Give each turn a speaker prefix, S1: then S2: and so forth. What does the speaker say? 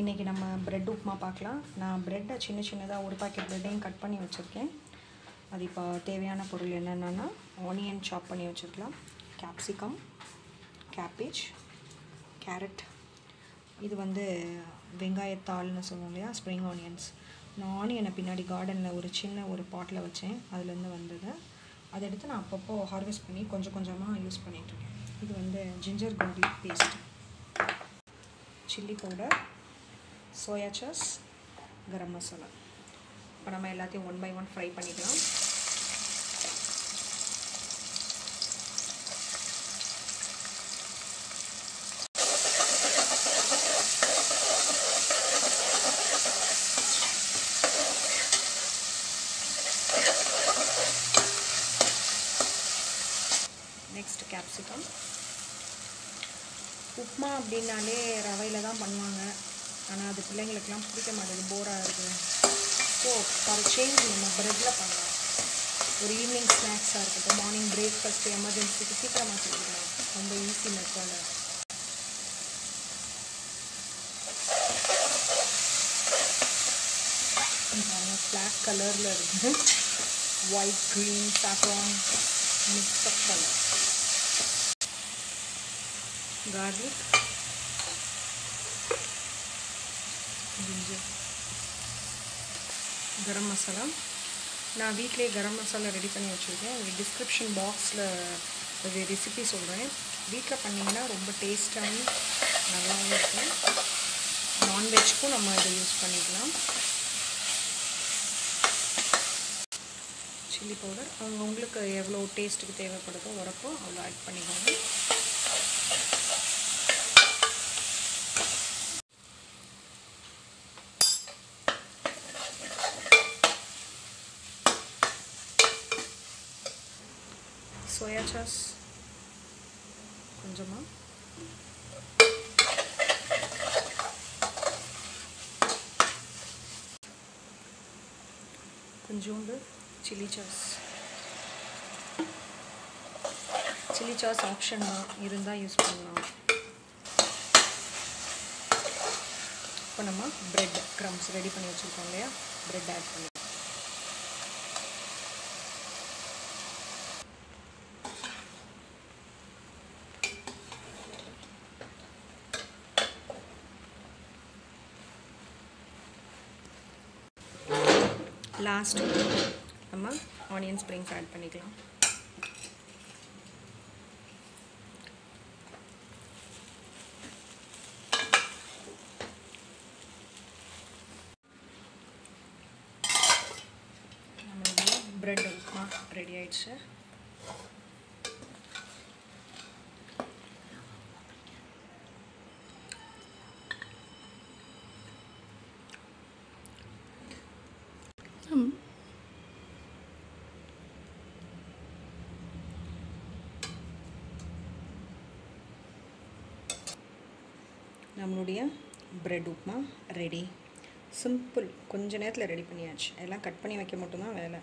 S1: இன்றைக்கி நம்ம ப்ரெட் உப்புமா பார்க்கலாம். நான் ப்ரெட்டை சின்ன சின்னதாக ஒரு பாக்கெட் ப்ரெட்டையும் கட் பண்ணி வச்சுருக்கேன். அது இப்போ தேவையான பொருள் என்னென்னா ஆனியன் சாப் பண்ணி வச்சுருக்கலாம். கேப்சிகம் கேபேஜ் கேரட் இது வந்து வெங்காயத்தாள்னு சொல்லுவோம் இல்லையா? ஸ்ப்ரிங் ஆனியன்ஸ் நான் ஆனியனை பின்னாடி கார்டனில் ஒரு சின்ன ஒரு பாட்டில் வச்சேன். அதுலேருந்து வந்தது. அதை எடுத்து நான் அப்பப்போ ஹார்வெஸ்ட் பண்ணி கொஞ்சம் கொஞ்சமாக யூஸ் பண்ணிகிட்ருக்கேன் இது வந்து ginger garlic paste chilli powder soya sauce garam masala. இப்போ நம்ம எல்லாத்தையும் ஒன் பை ஒன் ஃப்ரை பண்ணிக்கலாம். நெக்ஸ்ட் கேப்சிகம் உப்மா அப்படின்னாலே ரவையில் தான் பண்ணுவாங்க. ஆனால் அது பிள்ளைங்களுக்கெல்லாம் பிடிக்க மாட்டேங்குது போராக இருக்குது. ஸோ ஃபார் சேஞ்ச் நம்ம ப்ரெட்டில் பண்ணலாம். ஒரு ஈவினிங் ஸ்நாக்ஸாக இருக்கட்டும் மார்னிங் பிரேக்ஃபாஸ்ட்டு எமர்ஜென்சிக்கு சீக்கிரமாக செஞ்சுக்கலாம். ரொம்ப ஈஸி மெத்தடில் பிளாக் கலரில் இருக்குது white green saffron mix up colour garlic. Ginger garam masala. நான் வீட்டிலே கரம் மசாலா ரெடி பண்ணி வச்சுருக்கேன். உங்களுக்கு டிஸ்கிரிப்ஷன் பாக்ஸில் ஒரு ரெசிபி சொல்கிறேன் வீட்டில் பண்ணிங்கன்னா ரொம்ப டேஸ்ட்டாகவும் நல்லாவும் இருக்கும். நான்வெஜ்க்கும் நம்ம இதை யூஸ் பண்ணிக்கலாம். சில்லி பவுடர் அவங்க உங்களுக்கு எவ்வளோ டேஸ்ட்டுக்கு தேவைப்படுதோ உரப்போ அவ்வளோ ஆட் பண்ணிக்கோங்க. சோயா சாஸ் கொஞ்சமாக கொஞ்சோண்டு chilli sauce chilli sauce option தான். இருந்தால் யூஸ் பண்ணலாம். இப்போ நம்ம ப்ரெட் க்ரம்ஸ் ரெடி பண்ணி வச்சுருக்கோம் இல்லையா? ப்ரெட் ஆட் பண்ணி லாஸ்ட் நம்ம ஆனியன் ஸ்ப்ரிங்ஸ் ஆட் பண்ணிக்கலாம். நம்மளுடைய ப்ரெட் உப்புமா ரெடி ஆயிடுச்சு. நம்மளுடைய ப்ரெட் உப்புமா ரெடி சிம்பிள் கொஞ்ச நேரத்தில் ரெடி பண்ணியாச்சு. எல்லாம் கட் பண்ணி வைக்க மட்டும்தான் வேலை.